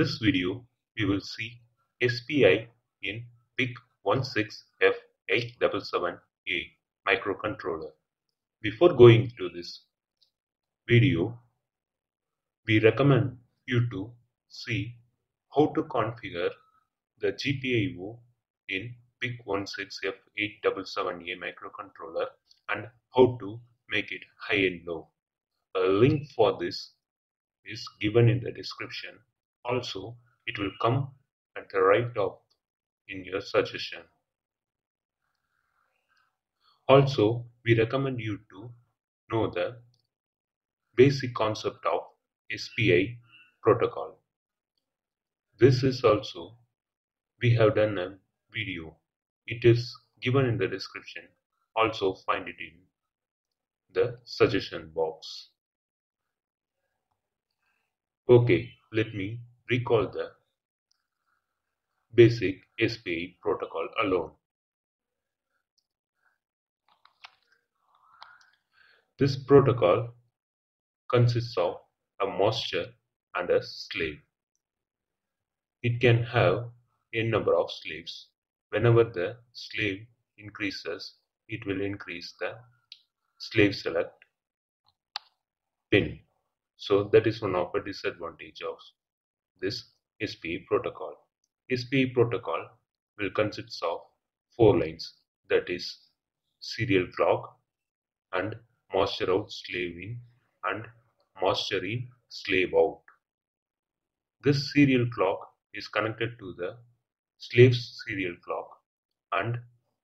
this video, we will see SPI in PIC16F877A microcontroller. Before going to this video, we recommend you to see how to configure the GPIO in PIC16F877A microcontroller and how to make it high and low. A link for this is given in the description. Also, it will come at the right top in your suggestion. Also, we recommend you to know the basic concept of SPI protocol. This is also, we have done a video. It is given in the description. Also find it in the suggestion box. Okay, let me recall the basic SPI protocol alone. This protocol consists of a master and a slave. It can have a number of slaves. Whenever the slave increases, it will increase the slave select pin. So that is one of the disadvantage of this SPI protocol. SPI protocol will consist of four lines that is serial clock and master out slave in and master in slave out. This serial clock is connected to the slave's serial clock and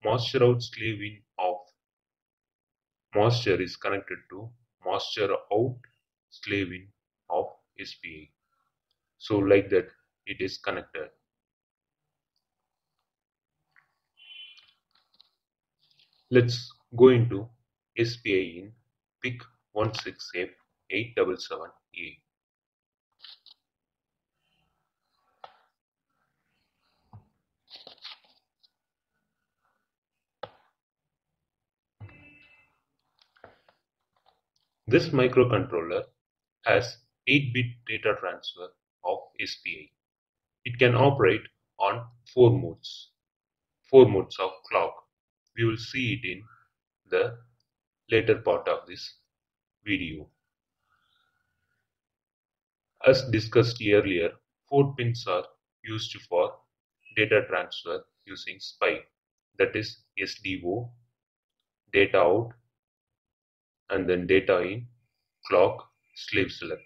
master out slave in of master is connected to master out slave in of SPI. So like that it is connected. Let's go into SPI in PIC 16F 877A. This microcontroller has 8-bit data transfer of SPI. It can operate on 4 modes. 4 modes of clock. We will see it in the later part of this video. As discussed earlier, 4 pins are used for data transfer using SPI that is SDO, data out and then data in, clock, slave select.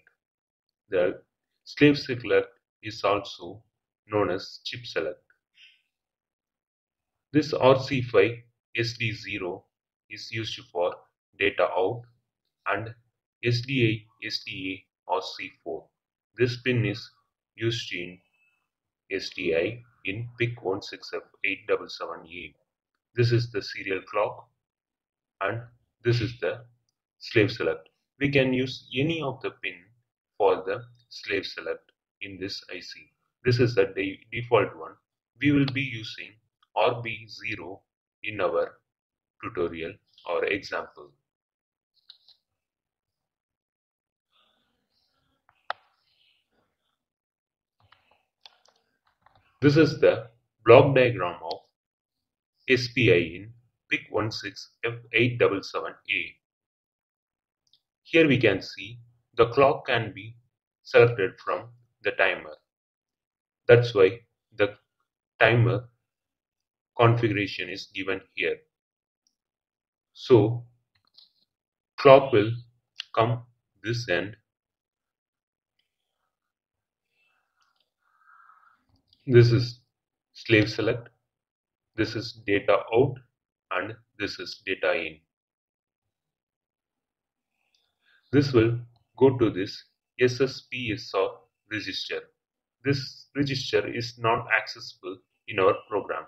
The slave select is also known as chip select. This RC5 SDO is used for data out and SDA SDA RC4. This pin is used in SDI in PIC 16F877A. This is the serial clock and this is the slave select. We can use any of the pin for the slave select in this IC. This is the de default one. We will be using RB0 in our tutorial or example. This is the block diagram of SPI in PIC 16F877A. Here we can see the clock can be selected from the timer. That's why the timer configuration is given here. So clock will come this end. This is slave select. This is data out and this is data in. This will go to this SSPSR register. This register is not accessible in our program.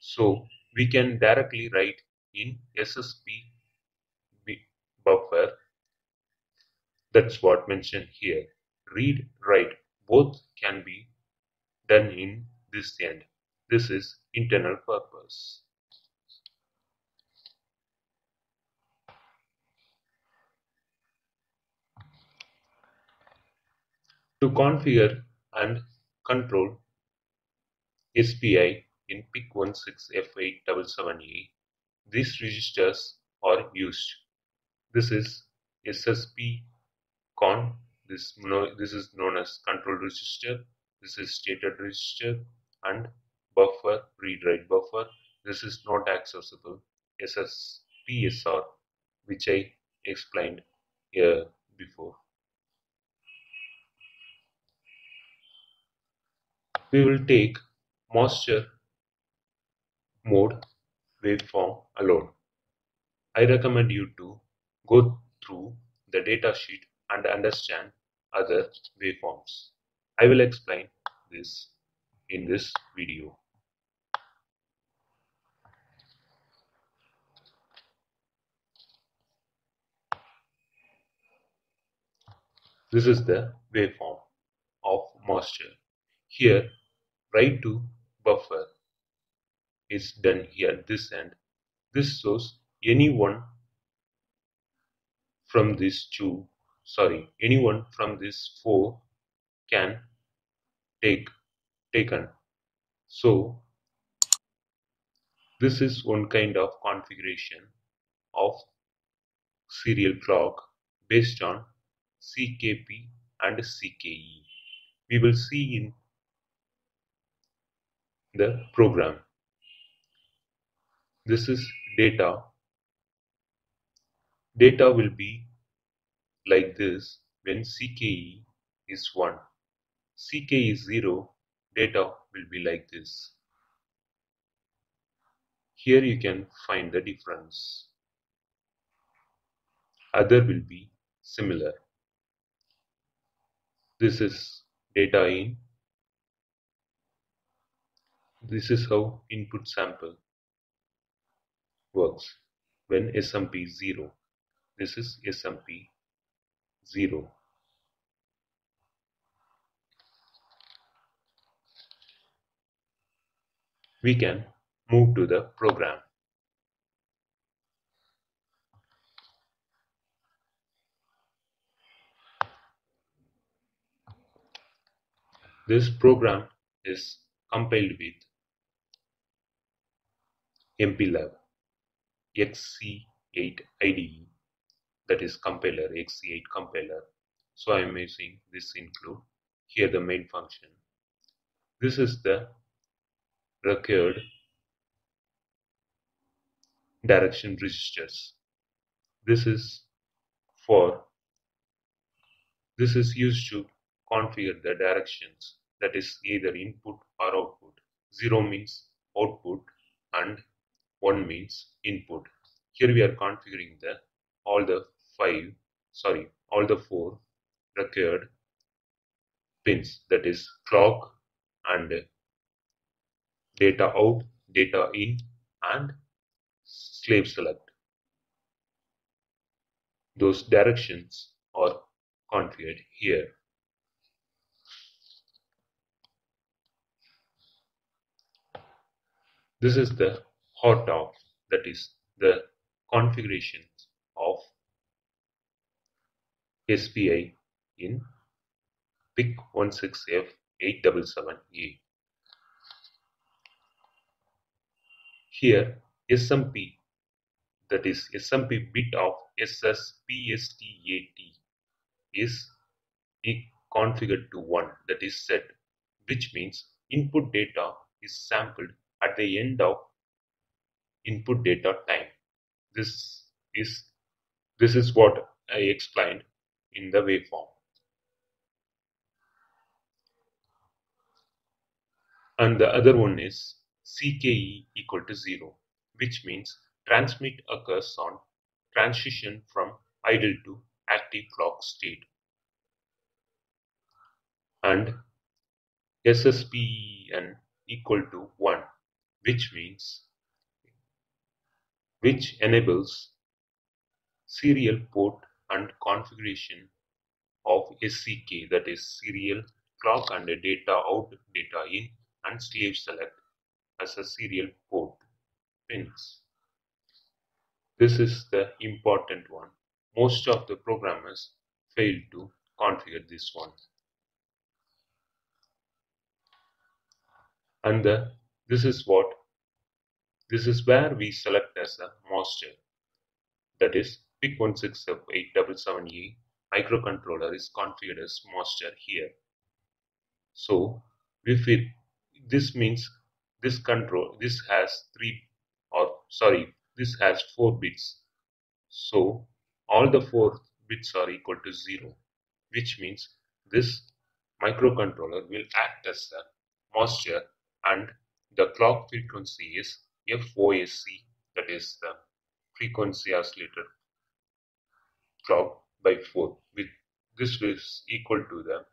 So we can directly write in SSP buffer. That's what mentioned here. Read, write, both can be done in this end. This is internal purpose. To configure and control SPI in PIC16F877A. These registers are used. This is SSP con. This, this is known as control register. This is stated register and buffer read write buffer. This is not accessible. SSPSR which I explained here before. We will take master mode waveform alone. I recommend you to go through the datasheet and understand other waveforms. I will explain this in this video. This is the waveform of master. Here, write to buffer is done here this end. This shows anyone from this two, sorry, anyone from this four can take taken. So this is one kind of configuration of serial clock based on CKP and CKE. We will see in the program. This is data. Data will be like this when CKE is 1. CK is 0, data will be like this. Here you can find the difference. Other will be similar. This is data in. This is how input sample works when SMP is 0. This is SMP 0. We can move to the program. This program is compiled with MPLAB XC8 IDE that is compiler XC8 compiler. So I am using this include here the main function. This is the required direction registers. This is for this is used to configure the directions. That is either input or output. 0 means output and 1 means input. Here we are configuring the all the five sorry all the four required pins that is clock and data out data in and slave select. Those directions are configured here. This is the heart of that is the configuration of SPI in PIC16F877A. Here SMP that is SMP bit of SSPSTAT is configured to 1 that is set which means input data is sampled at the end of input data time. This is this is what I explained in the waveform. And the other one is CKE equal to 0, which means transmit occurs on transition from idle to active clock state. And SSPEN equal to 1, which means which enables serial port and configuration of SCK that is serial clock and data out data in and slave select as a serial port pins. This is the important one. Most of the programmers fail to configure this one. and the, this is what this is where we select as a master that is PIC16F877A microcontroller is configured as master here. So if it this means this control this has three or sorry this has four bits. So all the four bits are equal to zero which means this microcontroller will act as a master and the clock frequency is FOSC that is the frequency oscillator clock by 4 with this is equal to the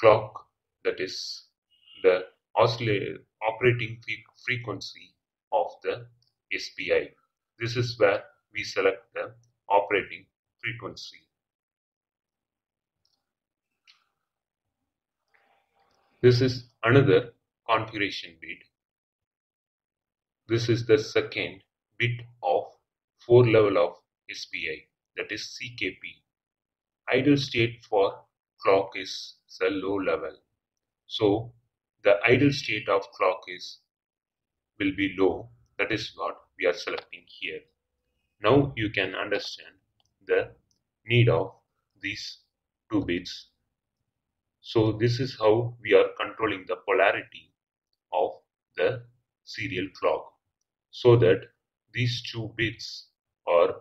clock that is the oscillator operating frequency of the SPI. This is where we select the operating frequency. This is another configuration bit. This is the second bit of 4 level of SPI that is CKP. Idle state for clock is the low level. So the idle state of clock is will be low. That is what we are selecting here. Now you can understand the need of these two bits. So this is how we are controlling the polarity of the serial clock so that these two bits are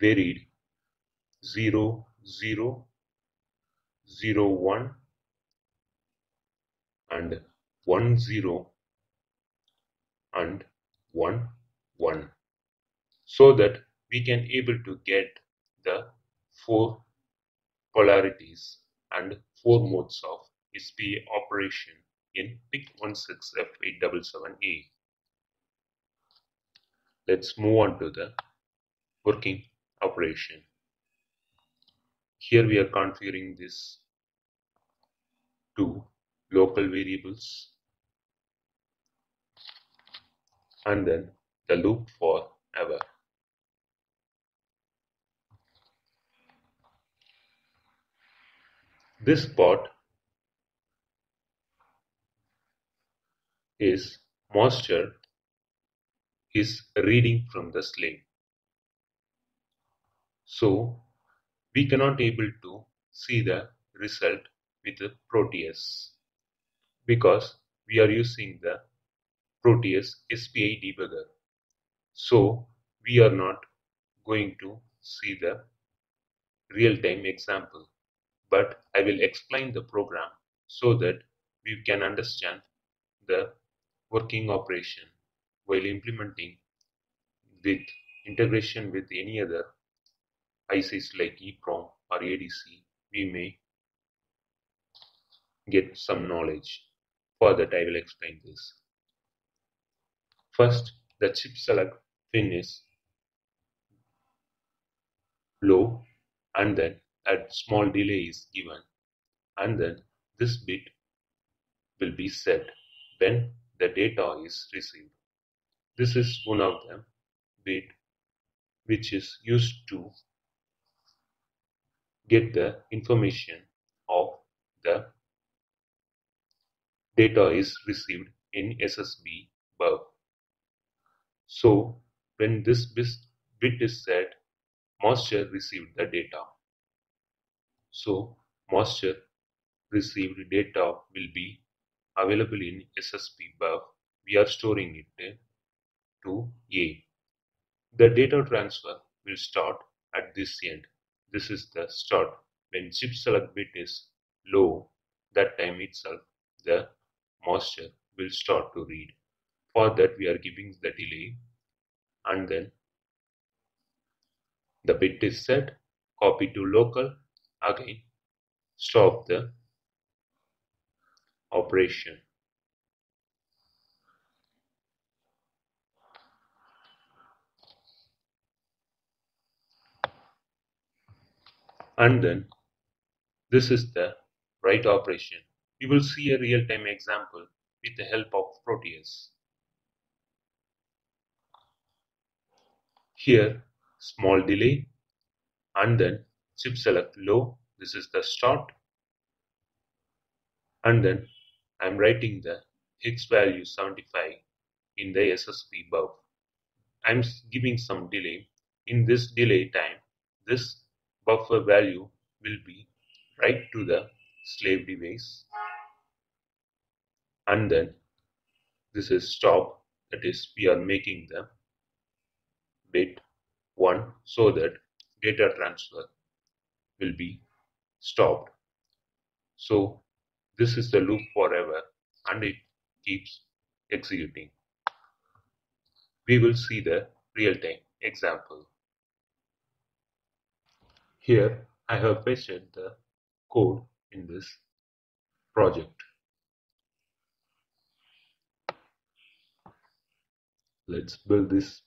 varied 0, 0, 0, 1 and 1 0 and 1 1 so that we can able to get the four polarities and four modes of SPI operation in PIC16F877A. Let's move on to the working operation. Here we are configuring this to local variables and then the loop for ever. This part is master is reading from the slave. So we cannot able to see the result with the Proteus because we are using the Proteus SPI debugger. So we are not going to see the real-time example but I will explain the program so that we can understand the working operation while implementing with integration with any other ICs like EEPROM or ADC we may get some knowledge. For that I will explain this. First the chip select pin is low and then a small delay is given and then this bit will be set when the data is received. This is one of them bit which is used to get the information of the data is received in SSP buf. So when this bit is set, master received the data. So master received data will be available in SSP buf. We are storing it eh? To A. The data transfer will start at this end. This is the start. When chip select bit is low, that time itself the master will start to read. For that we are giving the delay and then the bit is set, copy to local, again stop the operation. And then this is the write operation. We will see a real-time example with the help of Proteus. Here small delay and then chip select low. This is the start and then I'm writing the hex value 75 in the SSP buff. I'm giving some delay. In this delay time, this buffer value will be right to the slave device. And then this is stop that is we are making the bit 1 so that data transfer will be stopped. So this is the loop forever and it keeps executing. We will see the real-time example here I have pasted the code in this project. Let's build this.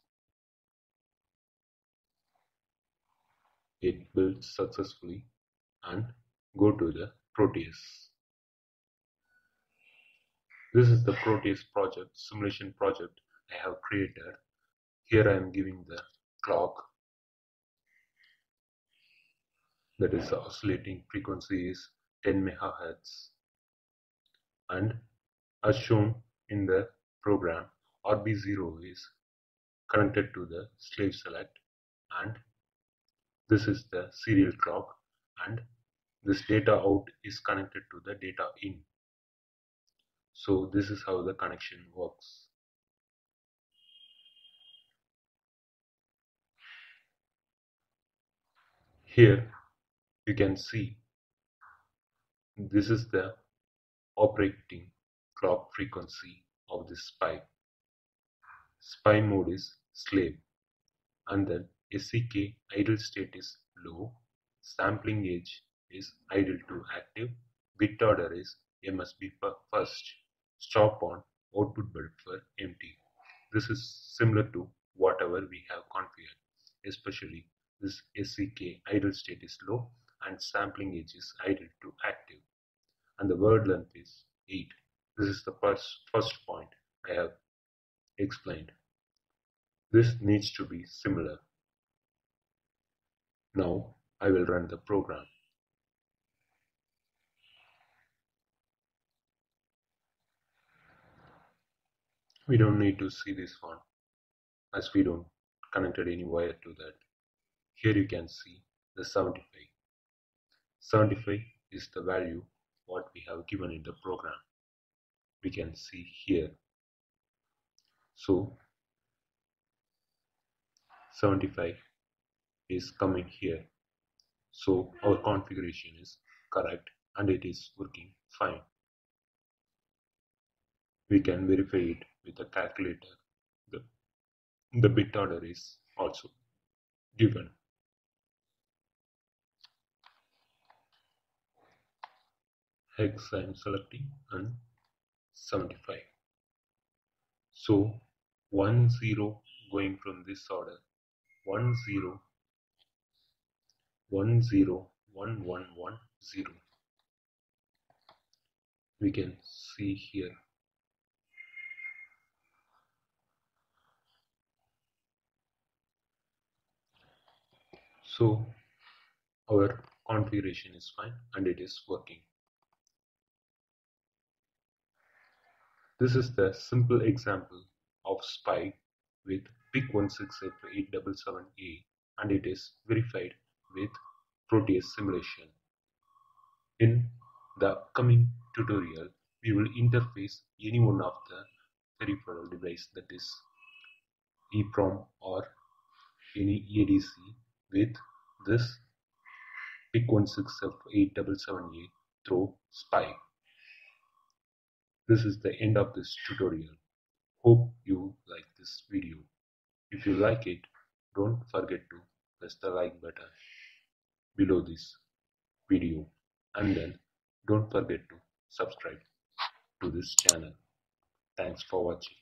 It built successfully and go to the Proteus. This is the Proteus project simulation project I have created. Here I am giving the clock that is the oscillating frequency is 10 megahertz and as shown in the program RB0 is connected to the slave select and this is the serial clock and this data out is connected to the data in. So this is how the connection works. Here you can see this is the operating clock frequency of this SPI. SPI mode is slave and then SCK idle state is low, sampling edge is idle to active, bit order is MSB first, stop on output buffer empty. This is similar to whatever we have configured, especially this SCK idle state is low and sampling edge is idle to active and the word length is 8. This is the first, first point I have explained. This needs to be similar. Now I will run the program. We don't need to see this one as we don't connected any wire to that. Here you can see the 75. 75 is the value what we have given in the program. We can see here. So 75 is coming here so our configuration is correct and it is working fine we can verify it with a calculator the, the bit order is also given hex I am selecting and 75 so 1 0 going from this order. One zero one zero one one one zero. We can see here. So our configuration is fine and it is working this is the simple example of SPI with PIC16F877A and it is verified with Proteus simulation. In the upcoming tutorial, we will interface any one of the peripheral device that is EEPROM or any ADC with this PIC16F877A through SPI. This is the end of this tutorial. Hope you like this video. If you like it, don't forget to press the like button below this video and then don't forget to subscribe to this channel. Thanks for watching.